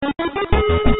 Thank you.